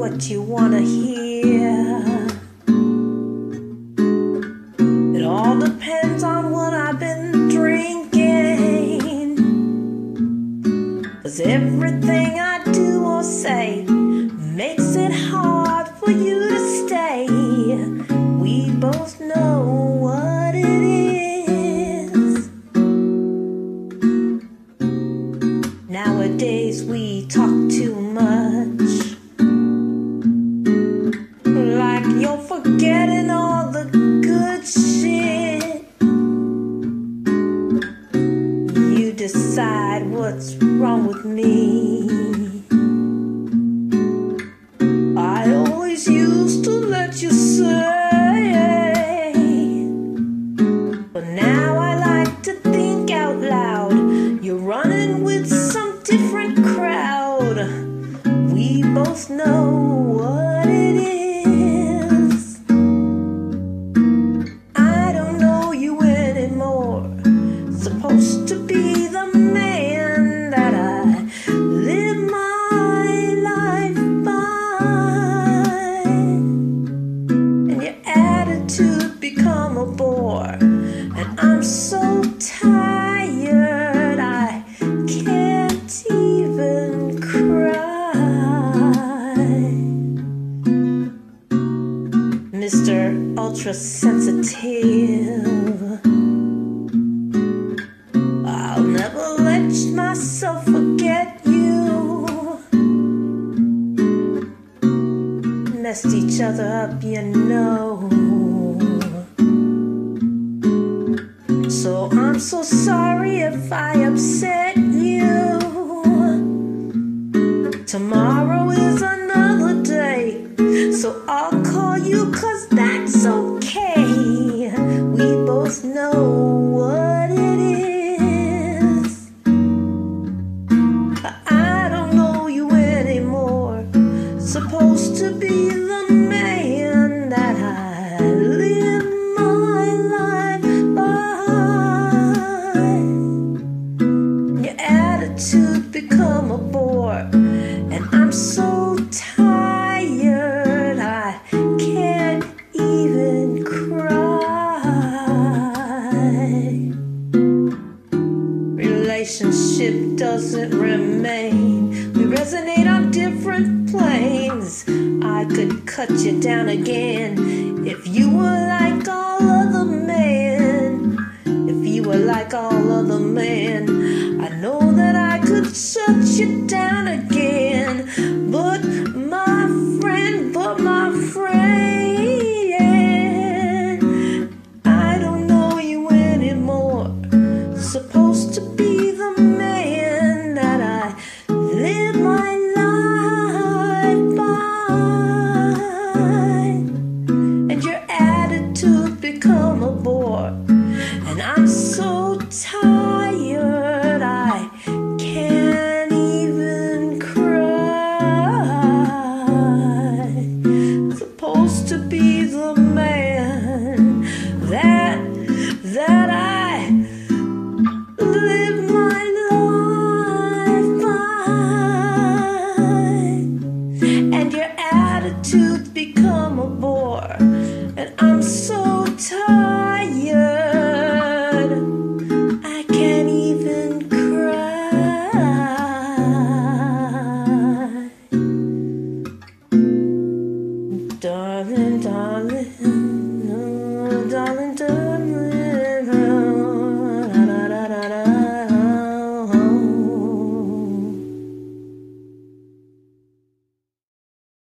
what you want to hear. It all depends on what I've been drinking. Cause everything I do or say makes it hard for you to stay. We both know what it is. Nowadays we talk you're all the good shit. You decide what's wrong with me. I always used to let you say, but now I like to think out loud. You're running with some different crowd. We both know To be the man that I live my life by. And your attitude become a bore. And I'm so tired I can't even cry. Mr. Ultra Sensitive. Messed each other up, you know. So I'm so sorry if I upset you. Tomorrow is another day, so I'll call you cause that's okay. So tired I can't even cry. Relationship doesn't remain. We resonate on different planes. I could cut you down again if you were like all other men. If you were like all other men, I know that I could. time.